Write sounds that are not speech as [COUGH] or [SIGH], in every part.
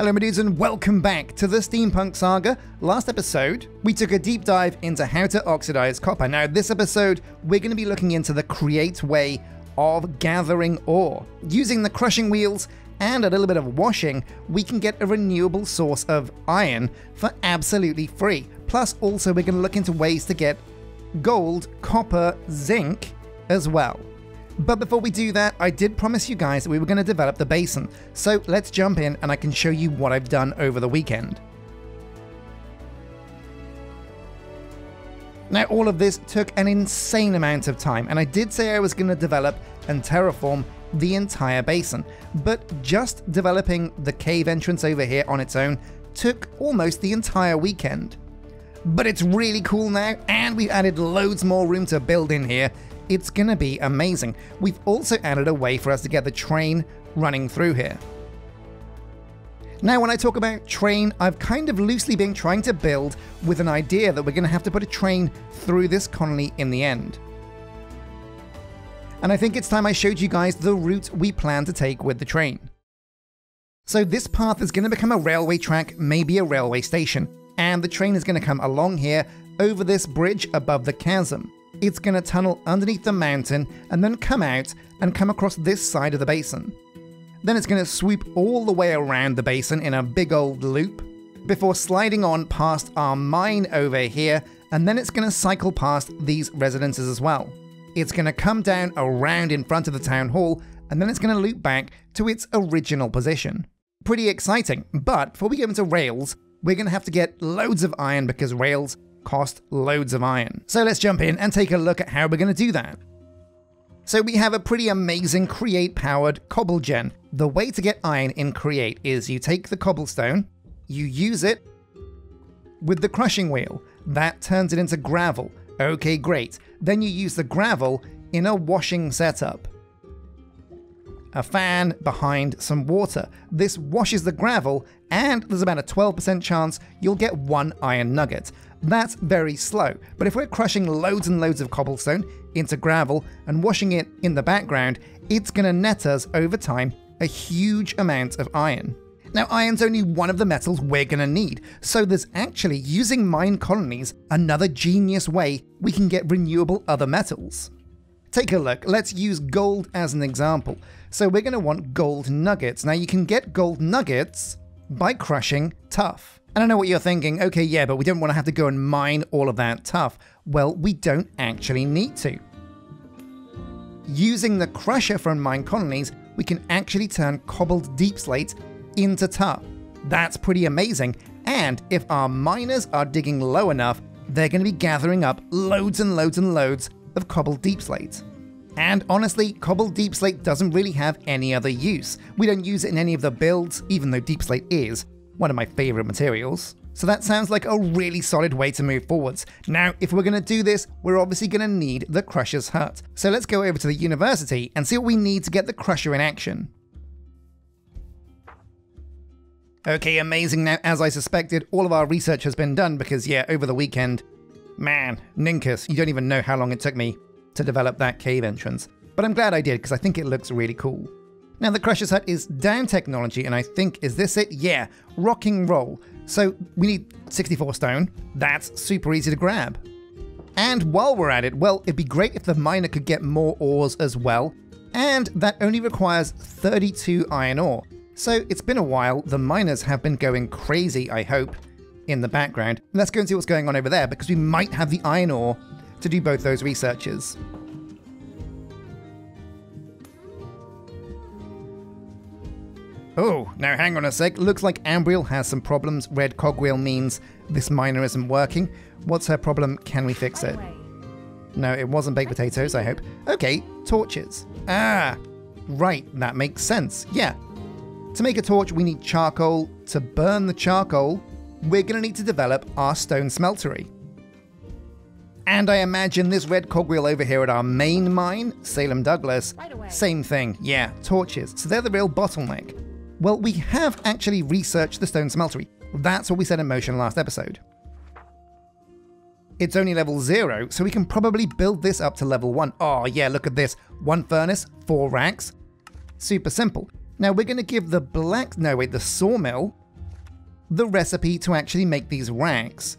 Hello, my dudes, and welcome back to the Steampunk Saga. Last episode, we took a deep dive into how to oxidize copper. Now, this episode, we're going to be looking into the create way of gathering ore. Using the crushing wheels and a little bit of washing, we can get a renewable source of iron for absolutely free. Plus, also, we're going to look into ways to get gold, copper, zinc as well. But before we do that, I did promise you guys that we were going to develop the basin. So let's jump in and I can show you what I've done over the weekend. Now, all of this took an insane amount of time, and I did say I was going to develop and terraform the entire basin, but just developing the cave entrance over here on its own took almost the entire weekend. But it's really cool now, and we've added loads more room to build in here, it's gonna be amazing. We've also added a way for us to get the train running through here. Now, when I talk about train, I've kind of loosely been trying to build with an idea that we're going to have to put a train through this colony in the end. And I think it's time I showed you guys the route we plan to take with the train. So this path is going to become a railway track, maybe a railway station, and the train is going to come along here over this bridge above the chasm it's going to tunnel underneath the mountain and then come out and come across this side of the basin. Then it's going to swoop all the way around the basin in a big old loop before sliding on past our mine over here, and then it's going to cycle past these residences as well. It's going to come down around in front of the town hall, and then it's going to loop back to its original position. Pretty exciting, but before we get into rails, we're going to have to get loads of iron because rails cost loads of iron. So let's jump in and take a look at how we're going to do that. So we have a pretty amazing Create powered cobble gen. The way to get iron in Create is you take the cobblestone, you use it with the crushing wheel. That turns it into gravel. Okay, great. Then you use the gravel in a washing setup. A fan behind some water. This washes the gravel, and there's about a 12% chance you'll get one iron nugget. That's very slow, but if we're crushing loads and loads of cobblestone into gravel and washing it in the background, it's going to net us over time a huge amount of iron. Now, iron's only one of the metals we're going to need, so there's actually, using Minecolonies, another genius way we can get renewable other metals. Take a look, let's use gold as an example. So we're going to want gold nuggets. Now, you can get gold nuggets by crushing tuff. And I know what you're thinking, okay, yeah, but we don't want to have to go and mine all of that tuff. Well, we don't actually need to. Using the crusher from Minecolonies, we can actually turn cobbled deepslate into tuff. That's pretty amazing, and if our miners are digging low enough, they're going to be gathering up loads and loads and loads of cobbled deepslate. And honestly, cobbled deepslate doesn't really have any other use. We don't use it in any of the builds, even though deepslate is, one of my favourite materials. So that sounds like a really solid way to move forwards. Now, if we're going to do this, we're obviously going to need the Crusher's Hut. So let's go over to the university and see what we need to get the Crusher in action. Okay, amazing. Now, as I suspected, all of our research has been done because, yeah, over the weekend, man, Ninkus, you don't even know how long it took me to develop that cave entrance. But I'm glad I did because I think it looks really cool. Now, the Crusher's Hut is down technology, and I think, is this it? Yeah, rocking roll. So we need 64 stone. That's super easy to grab. And while we're at it, well, it'd be great if the miner could get more ores as well. And that only requires 32 iron ore. So it's been a while, the miners have been going crazy, I hope, in the background. Let's go and see what's going on over there, because we might have the iron ore to do both those researches. Oh, now hang on a sec. Looks like Ambriel has some problems. Red cogwheel means this miner isn't working. What's her problem? Can we fix it? No, it wasn't baked potatoes, I hope. Okay, torches. Ah, right, that makes sense. Yeah. To make a torch, we need charcoal. To burn the charcoal, we're going to need to develop our stone smeltery. And I imagine this red cogwheel over here at our main mine, Salem Douglas, right same thing. Yeah, torches. So they're the real bottleneck. Well, we have actually researched the stone smeltery. That's what we set in motion last episode. It's only level 0, so we can probably build this up to level 1. Oh yeah, look at this. One furnace, four racks. Super simple. Now we're going to give the black... no wait, the sawmill the recipe to actually make these racks.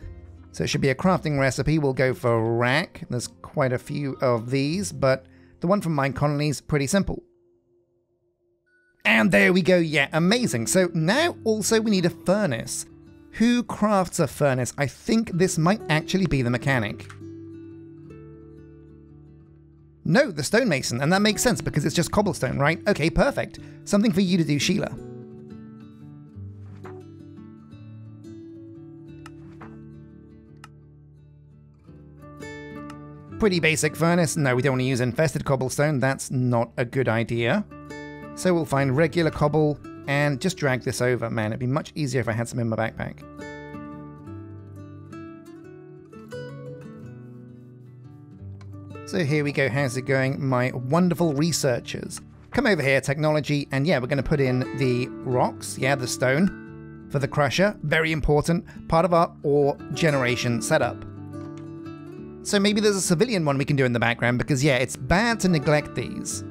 So it should be a crafting recipe. We'll go for rack. There's quite a few of these, but the one from Mine is pretty simple. And there we go, yeah, amazing. So now also we need a furnace. Who crafts a furnace? I think this might actually be the mechanic. No, the stonemason, and that makes sense because it's just cobblestone, right? Okay, perfect. Something for you to do, Sheila. Pretty basic furnace. No, we don't want to use infested cobblestone. That's not a good idea. So we'll find regular cobble and just drag this over. Man, it'd be much easier if I had some in my backpack. So here we go, how's it going, my wonderful researchers? Come over here, technology, and yeah, we're going to put in the rocks, yeah, the stone, for the crusher. Very important, part of our ore generation setup. So maybe there's a civilian one we can do in the background, because yeah, it's bad to neglect these.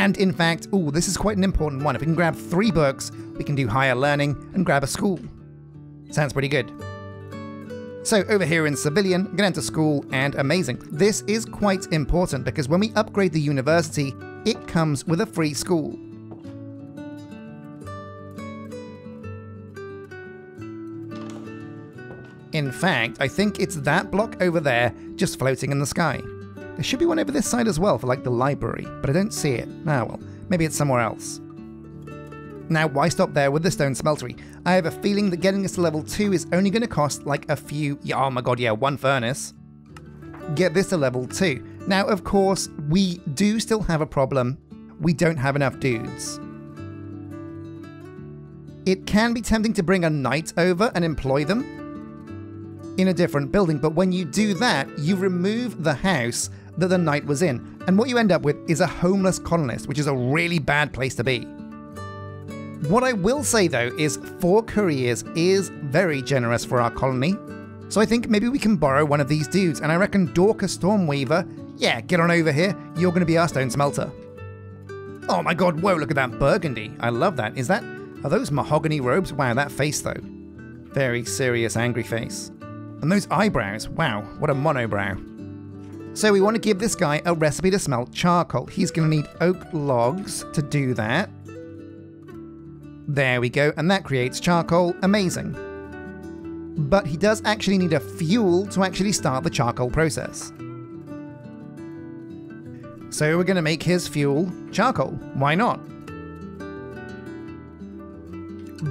And in fact, oh, this is quite an important one. If we can grab three books, we can do higher learning and grab a school. Sounds pretty good. So over here in civilian, get into school and amazing. This is quite important because when we upgrade the university, it comes with a free school. In fact, I think it's that block over there just floating in the sky. There should be one over this side as well for like the library, but I don't see it. Ah well, maybe it's somewhere else. Now, why stop there with the stone smeltery? I have a feeling that getting us to level 2 is only going to cost like a few. Yeah, oh my god, yeah, one furnace. Get this to level 2. Now, of course, we do still have a problem. We don't have enough dudes. It can be tempting to bring a knight over and employ them in a different building, but when you do that, you remove the house that the knight was in. And what you end up with is a homeless colonist, which is a really bad place to be. What I will say though is four couriers is very generous for our colony. So I think maybe we can borrow one of these dudes, and I reckon Dorcas Stormweaver, yeah, get on over here, you're gonna be our stone smelter. Oh my god, whoa, look at that burgundy. I love that. Is that, are those mahogany robes? Wow, that face though. Very serious, angry face. And those eyebrows, wow, what a monobrow. So we want to give this guy a recipe to smelt charcoal. He's gonna need oak logs to do that. There we go, and that creates charcoal. Amazing. But he does actually need a fuel to actually start the charcoal process. So we're going to make his fuel charcoal. Why not?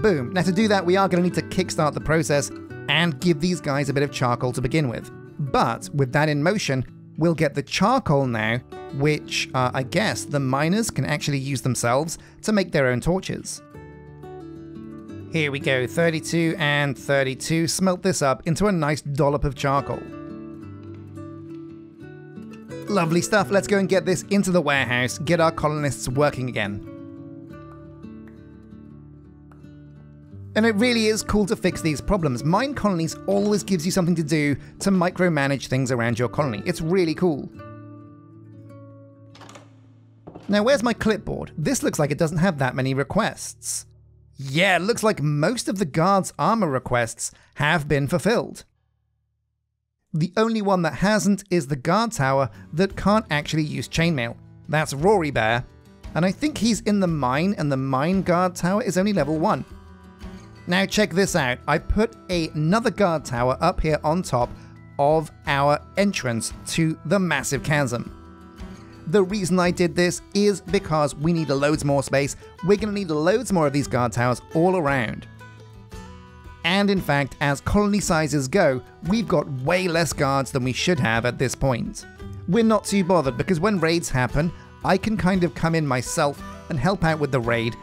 Boom. Now to do that, we are going to need to kickstart the process and give these guys a bit of charcoal to begin with. But with that in motion, we'll get the charcoal now, which uh, I guess the miners can actually use themselves to make their own torches. Here we go, 32 and 32. Smelt this up into a nice dollop of charcoal. Lovely stuff. Let's go and get this into the warehouse, get our colonists working again. And it really is cool to fix these problems. Minecolonies always gives you something to do to micromanage things around your colony. It's really cool. Now, where's my clipboard? This looks like it doesn't have that many requests. Yeah, looks like most of the guards' armor requests have been fulfilled. The only one that hasn't is the guard tower that can't actually use chainmail. That's Rory Bear, and I think he's in the mine, and the mine guard tower is only level 1. Now, check this out. I put another guard tower up here on top of our entrance to the massive chasm. The reason I did this is because we need loads more space. We're going to need loads more of these guard towers all around. And in fact, as colony sizes go, we've got way less guards than we should have at this point. We're not too bothered because when raids happen, I can kind of come in myself and help out with the raid,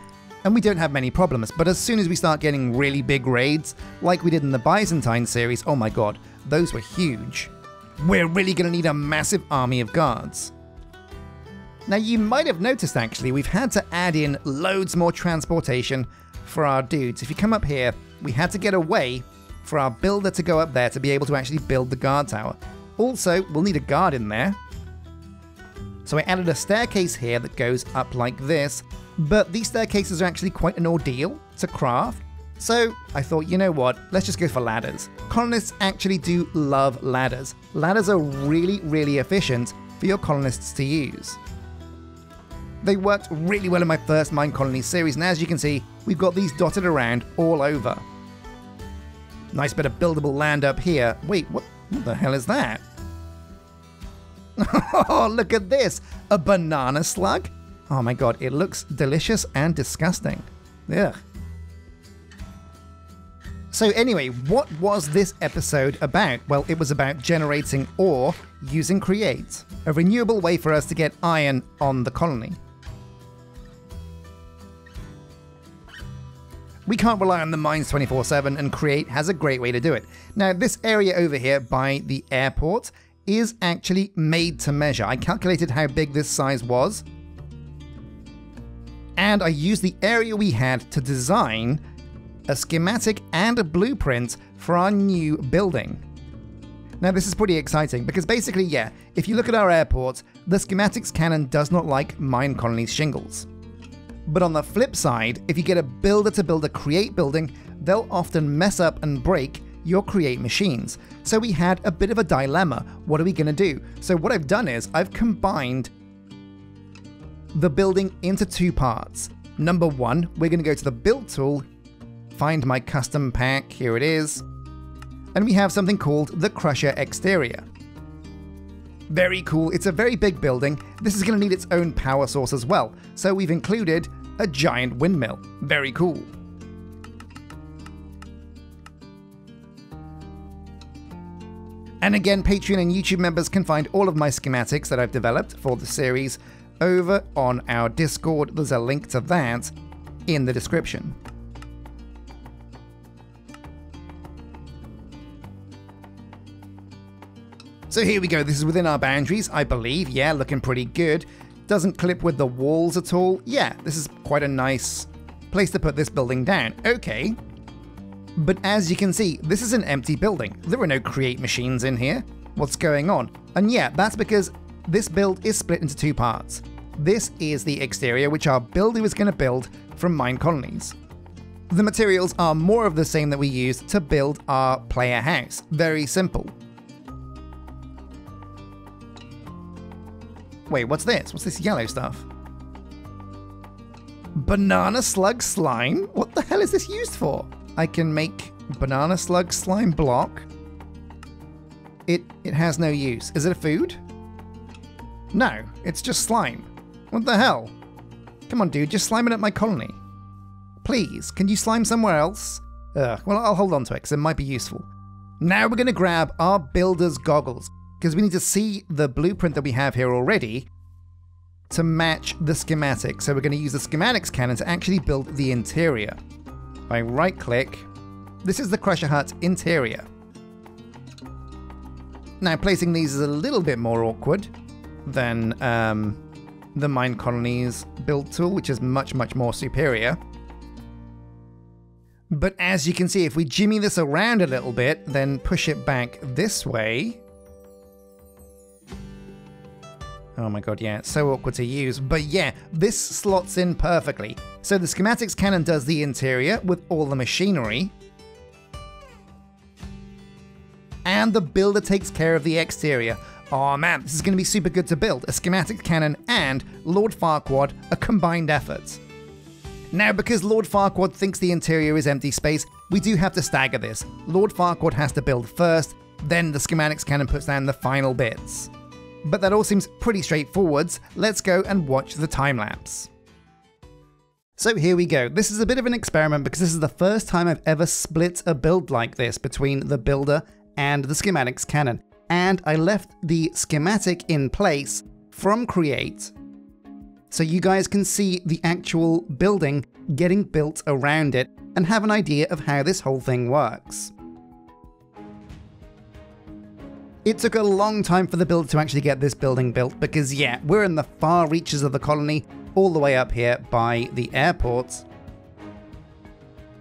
and we don't have many problems. But as soon as we start getting really big raids, like we did in the Byzantine series, oh my god, those were huge. We're really going to need a massive army of guards. Now, you might have noticed actually, we've had to add in loads more transportation for our dudes. If you come up here, we had to get a way for our builder to go up there to be able to actually build the guard tower. Also, we'll need a guard in there. So I added a staircase here that goes up like this, but these staircases are actually quite an ordeal to craft. So I thought, you know what, let's just go for ladders. Colonists actually do love ladders. Ladders are really, really efficient for your colonists to use. They worked really well in my first Mine Colony series, and as you can see, we've got these dotted around all over. Nice bit of buildable land up here. Wait, what, what the hell is that? [LAUGHS] Oh, look at this! A banana slug? Oh my god, it looks delicious and disgusting. Ugh. So, anyway, what was this episode about? Well, it was about generating ore using Create, a renewable way for us to get iron on the colony. We can't rely on the mines 24 7, and Create has a great way to do it. Now, this area over here by the airport is actually made to measure. I calculated how big this size was, and I used the area we had to design a schematic and a blueprint for our new building. Now, this is pretty exciting because basically, yeah, if you look at our airport, the schematics cannon does not like Minecolonies shingles. But on the flip side, if you get a builder to build a create building, they'll often mess up and break your create machines. So we had a bit of a dilemma. What are we going to do? So what I've done is I've combined the building into two parts. Number one, we're going to go to the build tool, find my custom pack, here it is, and we have something called the Crusher Exterior. Very cool, it's a very big building. This is going to need its own power source as well, so we've included a giant windmill. Very cool. And again, Patreon and YouTube members can find all of my schematics that I've developed for the series over on our Discord. There's a link to that in the description. So here we go, this is within our boundaries, I believe. Yeah, looking pretty good. Doesn't clip with the walls at all. Yeah, this is quite a nice place to put this building down. Okay. But as you can see, this is an empty building. There are no create machines in here. What's going on? And yeah, that's because this build is split into two parts. This is the exterior, which our builder is going to build from Minecolonies. The materials are more of the same that we used to build our player house. Very simple. Wait, what's this? What's this yellow stuff? Banana slug slime? What the hell is this used for? I can make banana slug slime block. It it has no use. Is it a food? No, it's just slime. What the hell? Come on, dude, just slime it at my colony. Please, can you slime somewhere else? Ugh, well, I'll hold on to it because it might be useful. Now we're going to grab our builder's goggles because we need to see the blueprint that we have here already to match the schematic. So we're going to use the schematics cannon to actually build the interior. I right click, this is the Crusher Hut interior. Now placing these is a little bit more awkward than um, the Minecolonies build tool, which is much, much more superior. But as you can see, if we jimmy this around a little bit, then push it back this way, Oh my god, yeah, it's so awkward to use. But yeah, this slots in perfectly. So the schematics cannon does the interior with all the machinery. And the builder takes care of the exterior. Oh man, this is going to be super good to build. A schematic cannon and Lord Farquaad, a combined effort. Now, because Lord Farquaad thinks the interior is empty space, we do have to stagger this. Lord Farquaad has to build first, then the schematics cannon puts down the final bits. But that all seems pretty straightforward. Let's go and watch the time lapse. So here we go. This is a bit of an experiment because this is the first time I've ever split a build like this between the builder and the schematics cannon. And I left the schematic in place from Create so you guys can see the actual building getting built around it and have an idea of how this whole thing works. It took a long time for the build to actually get this building built because yeah, we're in the far reaches of the colony, all the way up here by the airport.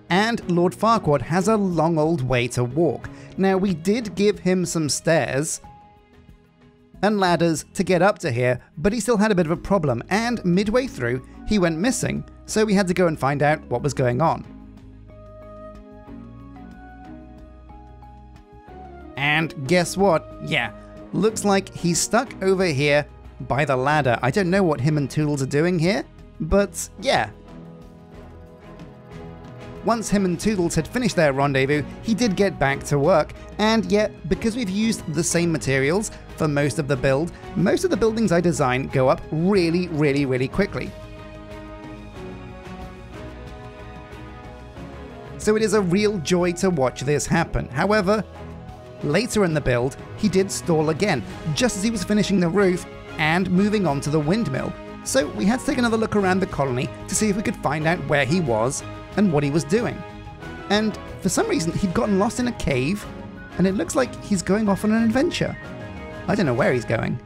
And Lord Farquaad has a long old way to walk. Now we did give him some stairs and ladders to get up to here, but he still had a bit of a problem, and midway through, he went missing, so we had to go and find out what was going on. And guess what? Yeah, looks like he's stuck over here by the ladder. I don't know what him and Toodles are doing here, but yeah. Once him and Toodles had finished their rendezvous, he did get back to work, and yet, because we've used the same materials for most of the build, most of the buildings I design go up really, really, really quickly. So it is a real joy to watch this happen. However, later in the build, he did stall again, just as he was finishing the roof and moving on to the windmill. So we had to take another look around the colony to see if we could find out where he was and what he was doing. And for some reason, he'd gotten lost in a cave, and it looks like he's going off on an adventure. I don't know where he's going.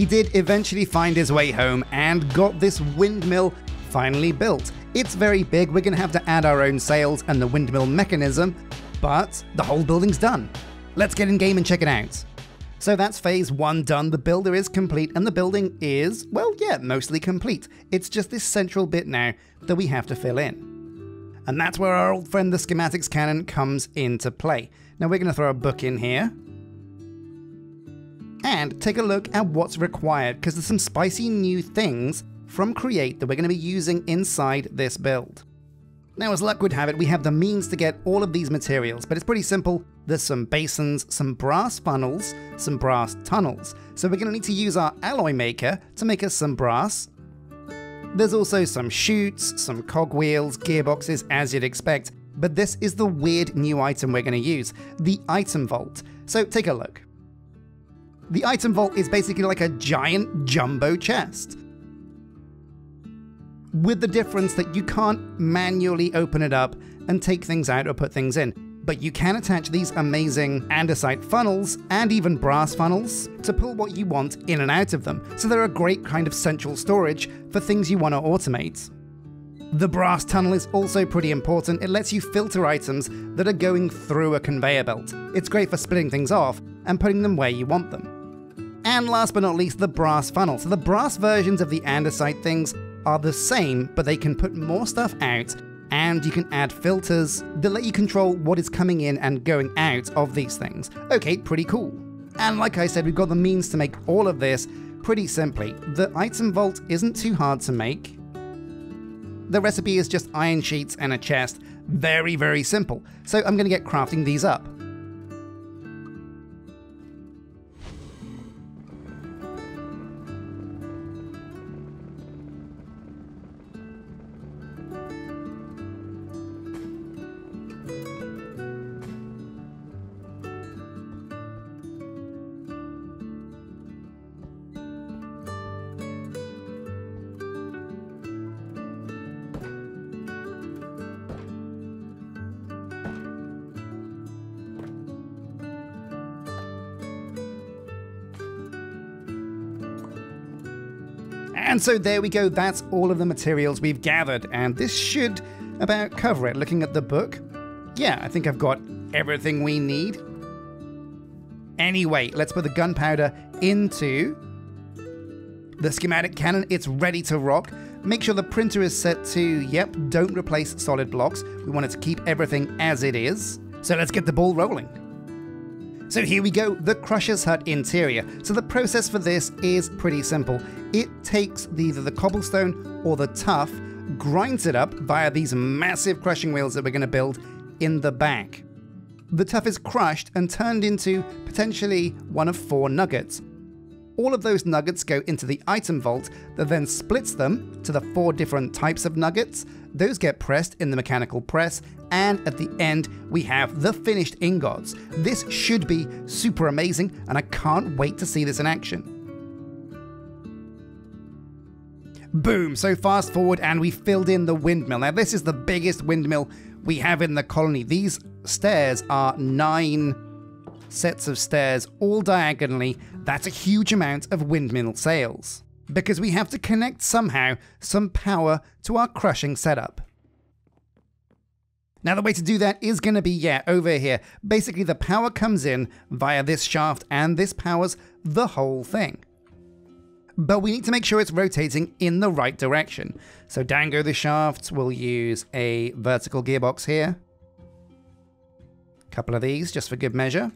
He did eventually find his way home and got this windmill finally built. It's very big, we're going to have to add our own sails and the windmill mechanism, but the whole building's done. Let's get in game and check it out. So that's phase one done, the builder is complete, and the building is, well, yeah, mostly complete. It's just this central bit now that we have to fill in. And that's where our old friend the schematics cannon comes into play. Now we're going to throw a book in here, and take a look at what's required because there's some spicy new things from Create that we're going to be using inside this build. Now as luck would have it, we have the means to get all of these materials, but it's pretty simple. There's some basins, some brass funnels, some brass tunnels. So we're going to need to use our alloy maker to make us some brass. There's also some chutes, some cogwheels, gearboxes, as you'd expect, but this is the weird new item we're going to use, the item vault. So take a look. The item vault is basically like a giant jumbo chest. With the difference that you can't manually open it up and take things out or put things in, but you can attach these amazing andesite funnels and even brass funnels to pull what you want in and out of them, so they're a great kind of central storage for things you want to automate. The brass tunnel is also pretty important. It lets you filter items that are going through a conveyor belt. It's great for splitting things off and putting them where you want them. And last but not least, the brass funnel. So the brass versions of the andesite things are the same, but they can put more stuff out and you can add filters that let you control what is coming in and going out of these things. Okay, pretty cool. And like I said, we've got the means to make all of this pretty simply. The item vault isn't too hard to make. The recipe is just iron sheets and a chest. Very, very simple. So I'm going to get crafting these up. And so there we go, that's all of the materials we've gathered, and this should about cover it. Looking at the book, yeah, I think I've got everything we need. Anyway, let's put the gunpowder into the schematic cannon. It's ready to rock. Make sure the printer is set to, yep, don't replace solid blocks. We want it to keep everything as it is. So let's get the ball rolling. So here we go, the Crusher's Hut interior. So the process for this is pretty simple. It takes either the cobblestone or the tuff, grinds it up via these massive crushing wheels that we're going to build in the back. The tuff is crushed and turned into potentially one of four nuggets. all of those nuggets go into the item vault that then splits them to the four different types of nuggets. Those get pressed in the mechanical press, and at the end, we have the finished ingots. This should be super amazing, and I can't wait to see this in action. Boom, so fast forward and we filled in the windmill. Now this is the biggest windmill we have in the colony. These stairs are nine sets of stairs all diagonally. That's a huge amount of windmill sails. Because we have to connect somehow some power to our crushing setup. Now the way to do that is going to be, yeah, over here. Basically the power comes in via this shaft and this powers the whole thing but we need to make sure it's rotating in the right direction. So down go the shafts, we'll use a vertical gearbox here. A couple of these, just for good measure.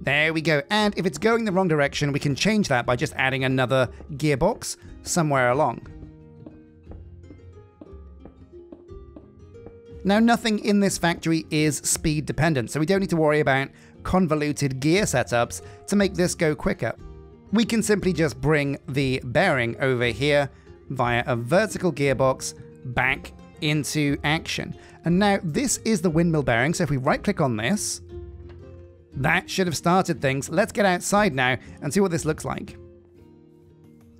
There we go. And if it's going the wrong direction, we can change that by just adding another gearbox somewhere along. Now, nothing in this factory is speed dependent, so we don't need to worry about convoluted gear setups to make this go quicker we can simply just bring the bearing over here via a vertical gearbox back into action. And now this is the windmill bearing, so if we right click on this, that should have started things. Let's get outside now and see what this looks like.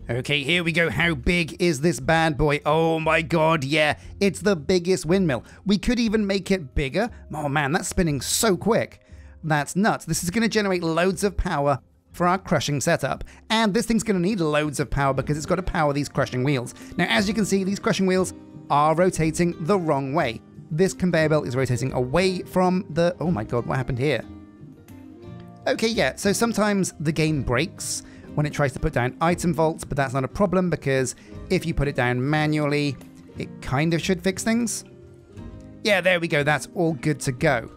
Okay, here we go. How big is this bad boy? Oh my god, yeah, it's the biggest windmill. We could even make it bigger. Oh man, that's spinning so quick. That's nuts. This is going to generate loads of power for our crushing setup. And this thing's going to need loads of power because it's got to power these crushing wheels. Now, as you can see, these crushing wheels are rotating the wrong way. This conveyor belt is rotating away from the... Oh my god, what happened here? Okay, yeah, so sometimes the game breaks when it tries to put down item vaults, but that's not a problem because if you put it down manually, it kind of should fix things. Yeah, there we go, that's all good to go.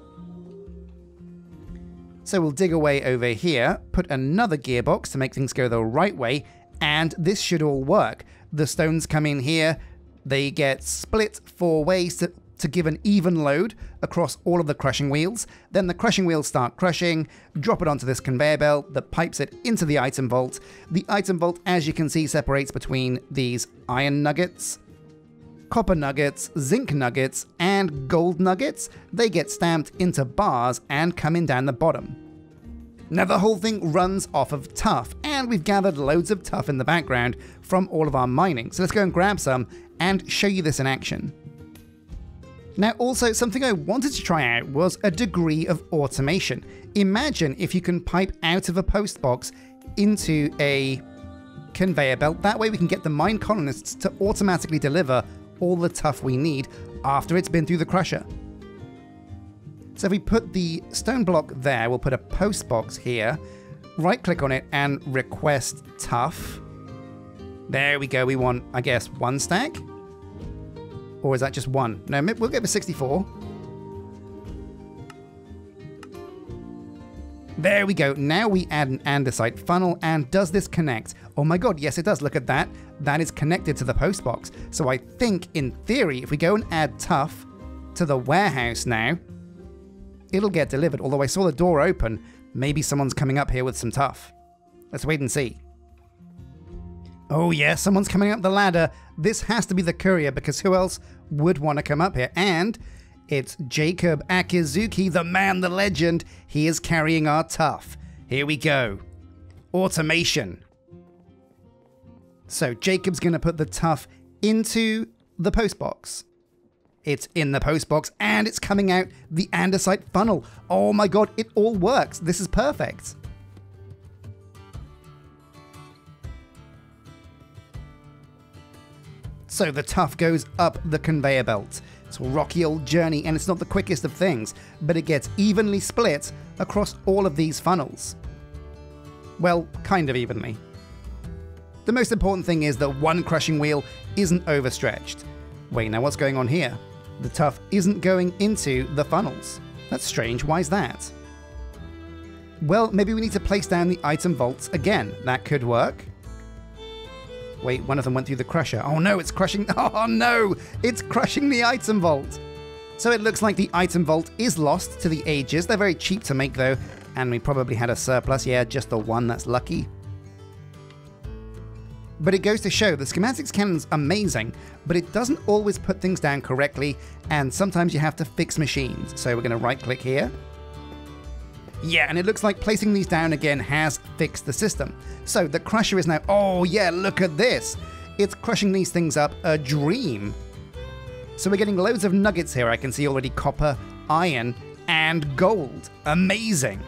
So we'll dig away over here, put another gearbox to make things go the right way, and this should all work. The stones come in here, they get split four ways to, to give an even load across all of the crushing wheels. Then the crushing wheels start crushing, drop it onto this conveyor belt that pipes it into the item vault. The item vault, as you can see, separates between these iron nuggets, copper nuggets, zinc nuggets, and gold nuggets. They get stamped into bars and come in down the bottom. Now the whole thing runs off of tuff, and we've gathered loads of tuff in the background from all of our mining. So let's go and grab some and show you this in action. Now also, something I wanted to try out was a degree of automation. Imagine if you can pipe out of a post box into a conveyor belt. That way we can get the mine colonists to automatically deliver all the tuff we need after it's been through the crusher. So if we put the stone block there, we'll put a post box here, right click on it and request tuff. There we go, we want, I guess, one stack? Or is that just one? No, we'll go for 64. There we go. Now we add an andesite funnel, and does this connect? Oh my god, yes it does. Look at that. That is connected to the post box. So I think, in theory, if we go and add tuff to the warehouse now, it'll get delivered. Although I saw the door open, maybe someone's coming up here with some tuff. Let's wait and see. Oh yeah, someone's coming up the ladder. This has to be the courier because who else would want to come up here? And it's Jacob Akizuki, the man, the legend. He is carrying our tuff. Here we go. Automation. So Jacob's going to put the tuff into the postbox. It's in the postbox and it's coming out the andesite funnel. Oh my god, it all works. This is perfect. So the tuff goes up the conveyor belt. It's a rocky old journey and it's not the quickest of things, but it gets evenly split across all of these funnels. Well, kind of evenly. The most important thing is that one crushing wheel isn't overstretched. Wait, now what's going on here? The tuff isn't going into the funnels. That's strange, why is that? Well, maybe we need to place down the item vaults again. That could work. Wait, one of them went through the crusher. Oh no, it's crushing. [LAUGHS] Oh no, it's crushing the item vault. So it looks like the item vault is lost to the ages. They're very cheap to make though, And we probably had a surplus. Yeah, just the one. That's lucky. But it goes to show the schematics cannon's amazing, but it doesn't always put things down correctly, and sometimes you have to fix machines. So we're going to right click here. Yeah, and it looks like placing these down again has fixed the system. So the crusher is now, oh yeah, look at this. It's crushing these things up a dream. So we're getting loads of nuggets here. I can see already copper, iron, and gold. Amazing.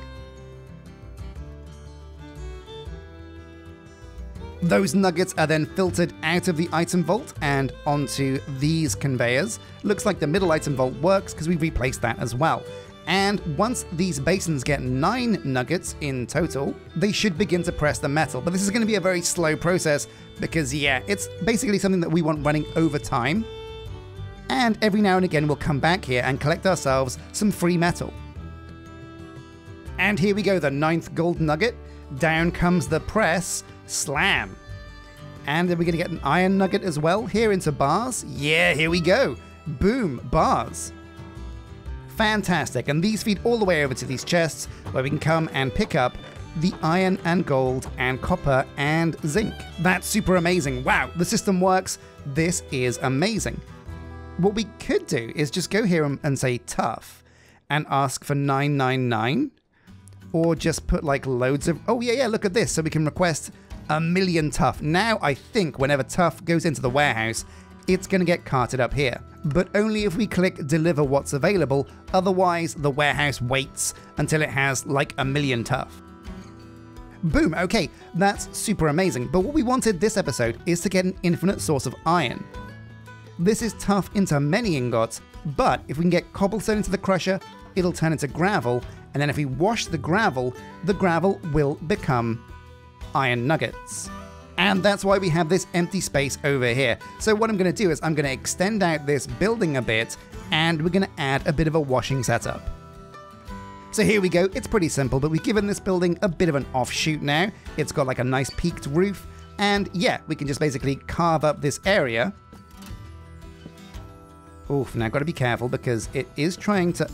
Those nuggets are then filtered out of the item vault and onto these conveyors. Looks like the middle item vault works because we replaced that as well. And once these basins get 9 nuggets in total, they should begin to press the metal. But this is going to be a very slow process because, yeah, it's basically something that we want running over time. And every now and again, we'll come back here and collect ourselves some free metal. And here we go, the ninth gold nugget. Down comes the press, Slam. And then we're going to get an iron nugget as well here into bars. Yeah, here we go. Boom, bars. Fantastic. And these feed all the way over to these chests where we can come and pick up the iron and gold and copper and zinc. That's super amazing. Wow, the system works. This is amazing. What we could do is just go here and say tuff and ask for 999 or just put like loads of. Oh, yeah, yeah, look at this. So we can request a million tuff. Now I think whenever tuff goes into the warehouse, it's going to get carted up here. But only if we click deliver what's available, otherwise the warehouse waits until it has like a million tuff. Boom, okay, that's super amazing, but what we wanted this episode is to get an infinite source of iron. This is tuff into many ingots, but if we can get cobblestone into the crusher, it'll turn into gravel, and then if we wash the gravel, the gravel will become iron nuggets. And that's why we have this empty space over here. So what I'm going to do is I'm going to extend out this building a bit and we're going to add a bit of a washing setup. So here we go, it's pretty simple, but we've given this building a bit of an offshoot now. It's got like a nice peaked roof, and yeah, we can just basically carve up this area. Oof, now gotta be careful because it is trying to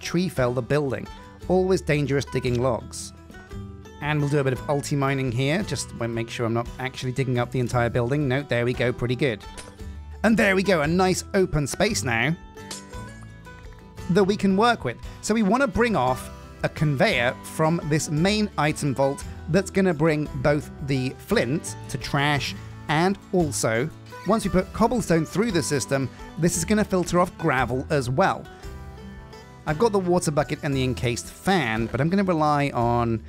tree fell the building. Always dangerous digging logs. And we'll do a bit of ulti mining here, just to make sure I'm not actually digging up the entire building. No, there we go, pretty good. And there we go, a nice open space now that we can work with. So we want to bring off a conveyor from this main item vault that's going to bring both the flint to trash and also, once we put cobblestone through the system, this is going to filter off gravel as well. I've got the water bucket and the encased fan, but I'm going to rely on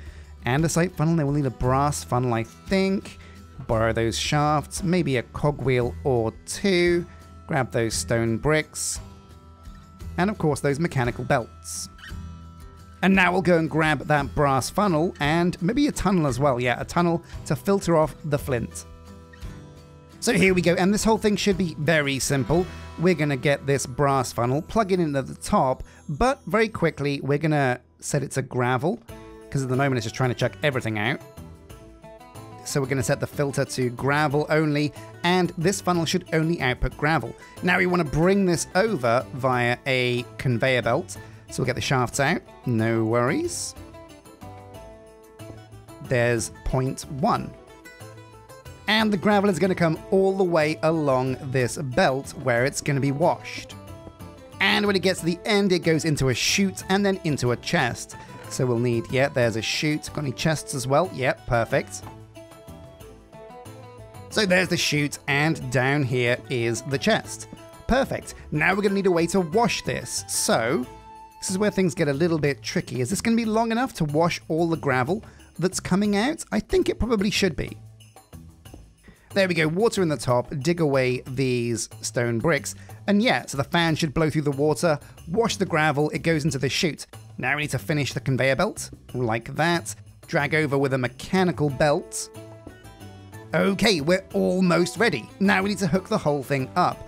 andesite funnel. They will need a brass funnel, I think. Borrow those shafts, maybe a cogwheel or two. Grab those stone bricks. And of course, those mechanical belts. And now we'll go and grab that brass funnel and maybe a tunnel as well. Yeah, a tunnel to filter off the flint. So here we go, and this whole thing should be very simple. We're going to get this brass funnel, plug it into the top, but very quickly we're going to set it to gravel because at the moment it's just trying to chuck everything out. So we're going to set the filter to gravel only, and this funnel should only output gravel. Now we want to bring this over via a conveyor belt. So we'll get the shafts out, no worries. There's point one. And the gravel is going to come all the way along this belt where it's going to be washed. And when it gets to the end, it goes into a chute and then into a chest. So we'll need, yeah, there's a chute. Got any chests as well? Yep, perfect. So there's the chute, and down here is the chest. Perfect. Now we're going to need a way to wash this. So this is where things get a little bit tricky. Is this going to be long enough to wash all the gravel that's coming out? I think it probably should be. There we go, water in the top, dig away these stone bricks, and yeah, so the fan should blow through the water, wash the gravel, it goes into the chute. Now we need to finish the conveyor belt, like that. Drag over with a mechanical belt. Okay, we're almost ready. Now we need to hook the whole thing up.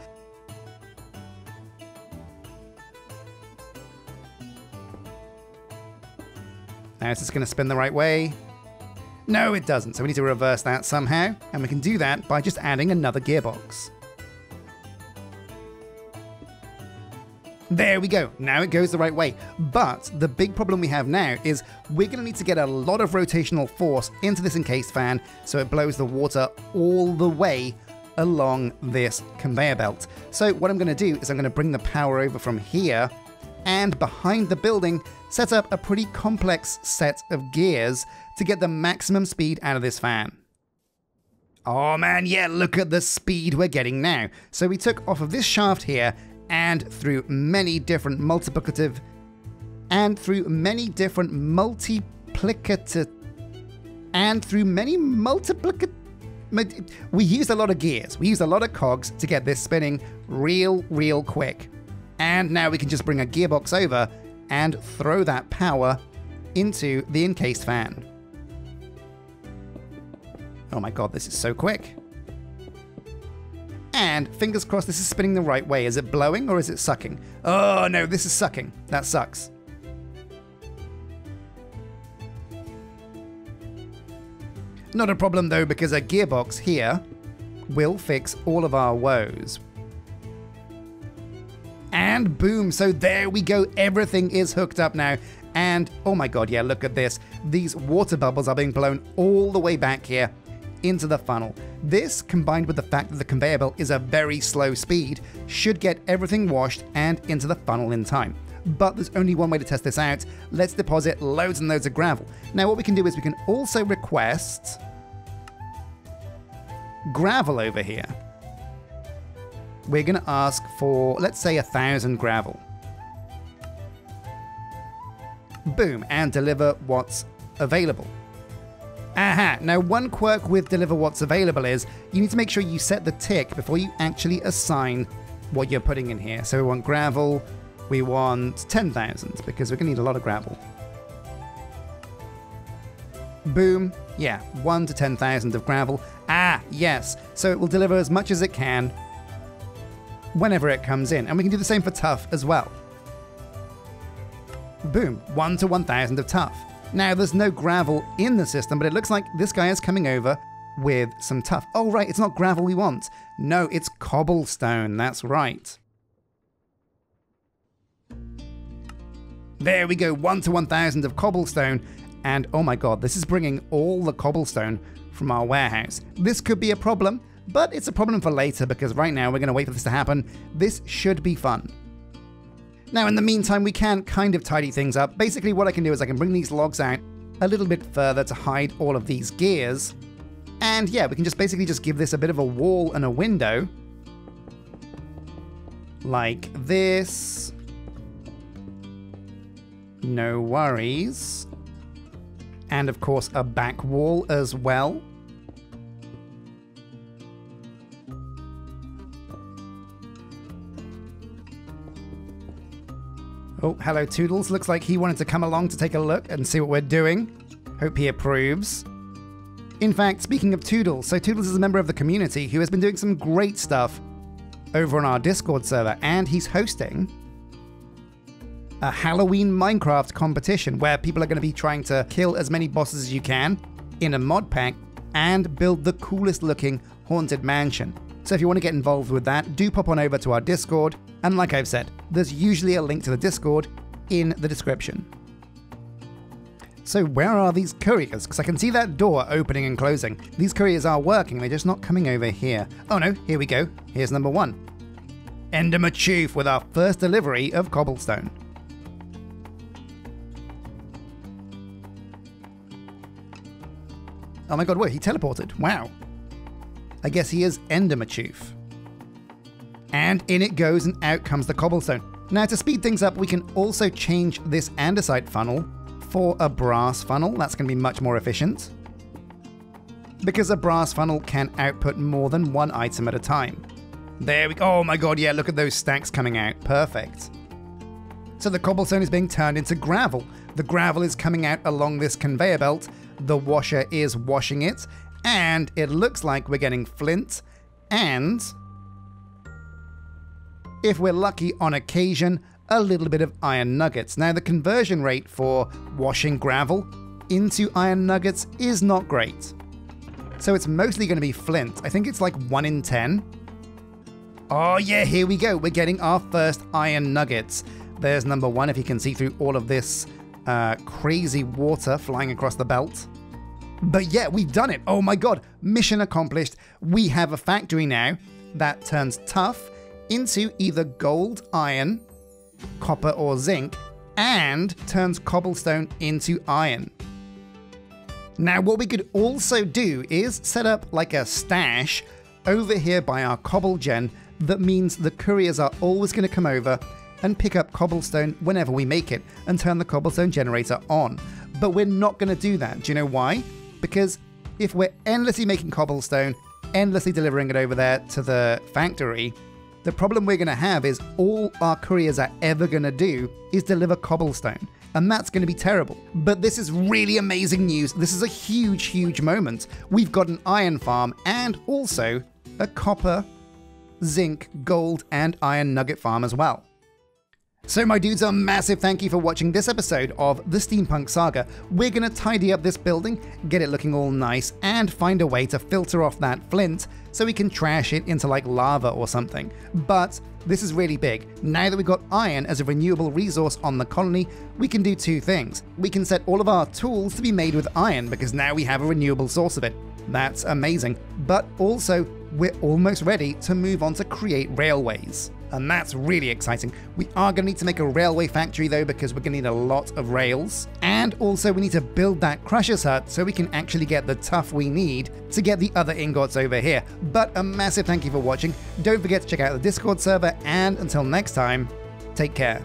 Now is this going to spin the right way? No, it doesn't, so we need to reverse that somehow, and we can do that by just adding another gearbox. There we go. Now it goes the right way. But the big problem we have now is we're going to need to get a lot of rotational force into this encased fan so it blows the water all the way along this conveyor belt. So what I'm going to do is I'm going to bring the power over from here and behind the building set up a pretty complex set of gears to get the maximum speed out of this fan. Oh man, yeah, look at the speed we're getting now. So we took off of this shaft here and through many different multiplicative and through many different multiplicative and through many multiplicative we used a lot of gears. We used a lot of cogs to get this spinning real, real quick. And now we can just bring a gearbox over and throw that power into the encased fan. Oh my god, this is so quick. And fingers crossed this is spinning the right way. Is it blowing or is it sucking? Oh no, this is sucking. That sucks. Not a problem though, because a gearbox here will fix all of our woes. And boom, so there we go. Everything is hooked up now. And oh my god, yeah, look at this. These water bubbles are being blown all the way back here into the funnel. This, combined with the fact that the conveyor belt is a very slow speed, should get everything washed and into the funnel in time. But there's only one way to test this out. Let's deposit loads and loads of gravel. Now what we can do is we can also request gravel over here. We're going to ask for, let's say, a thousand gravel. Boom, and deliver what's available. Aha! Now, one quirk with Deliver What's Available is you need to make sure you set the tick before you actually assign what you're putting in here. So we want gravel, we want 10,000 because we're going to need a lot of gravel. Boom. Yeah, 1 to 10,000 of gravel. Ah, yes. So it will deliver as much as it can whenever it comes in. And we can do the same for tuff as well. Boom. 1 to 1,000 of tuff. Now, there's no gravel in the system, but it looks like this guy is coming over with some tuff. Oh, right, it's not gravel we want. No, it's cobblestone. That's right. There we go, 1 to 1,000 of cobblestone. And oh my god, this is bringing all the cobblestone from our warehouse. This could be a problem, but it's a problem for later because right now we're going to wait for this to happen. This should be fun. Now, in the meantime, we can kind of tidy things up. Basically, what I can do is I can bring these logs out a little bit further to hide all of these gears. And yeah, we can just basically just give this a bit of a wall and a window. Like this. No worries. And of course, a back wall as well. Oh, hello Toodles. Looks like he wanted to come along to take a look and see what we're doing. Hope he approves. In fact, speaking of Toodles, so Toodles is a member of the community who has been doing some great stuff over on our Discord server, and he's hosting a Halloween Minecraft competition where people are going to be trying to kill as many bosses as you can in a mod pack and build the coolest looking haunted mansion. So if you want to get involved with that, do pop on over to our Discord. And like I've said, there's usually a link to the Discord in the description. So where are these couriers? Because I can see that door opening and closing. These couriers are working, they're just not coming over here. Oh no, here we go. Here's number one. Endermachoof with our first delivery of cobblestone. Oh my god, wait, he teleported. Wow. I guess he is Endermachoof. And in it goes and out comes the cobblestone. Now to speed things up, we can also change this andesite funnel for a brass funnel. That's going to be much more efficient. Because a brass funnel can output more than one item at a time. There we go. Oh my god, yeah, look at those stacks coming out. Perfect. So the cobblestone is being turned into gravel. The gravel is coming out along this conveyor belt. The washer is washing it, and it looks like we're getting flint and, if we're lucky on occasion, a little bit of iron nuggets. Now, the conversion rate for washing gravel into iron nuggets is not great. So it's mostly going to be flint. I think it's like 1 in 10. Oh, yeah, here we go. We're getting our first iron nuggets. There's number one, if you can see through all of this uh, crazy water flying across the belt. But yeah, we've done it. Oh my god, mission accomplished. We have a factory now that turns tuff into either gold, iron, copper, or zinc, and turns cobblestone into iron. Now, what we could also do is set up like a stash over here by our cobble gen that means the couriers are always going to come over and pick up cobblestone whenever we make it and turn the cobblestone generator on. But we're not going to do that. Do you know why? Because if we're endlessly making cobblestone, endlessly delivering it over there to the factory, the problem we're going to have is all our couriers are ever going to do is deliver cobblestone. And that's going to be terrible. But this is really amazing news. This is a huge, huge moment. We've got an iron farm and also a copper, zinc, gold, and iron nugget farm as well. So, my dudes, a massive thank you for watching this episode of the Steampunk Saga. We're gonna tidy up this building, get it looking all nice, and find a way to filter off that flint so we can trash it into like lava or something. But this is really big. Now that we've got iron as a renewable resource on the colony, we can do two things. We can set all of our tools to be made with iron because now we have a renewable source of it. That's amazing. But also, we're almost ready to move on to create railways and that's really exciting. We are going to need to make a railway factory though because we're going to need a lot of rails. And also we need to build that crusher's hut so we can actually get the tuff we need to get the other ingots over here. But a massive thank you for watching. Don't forget to check out the Discord server and until next time, take care.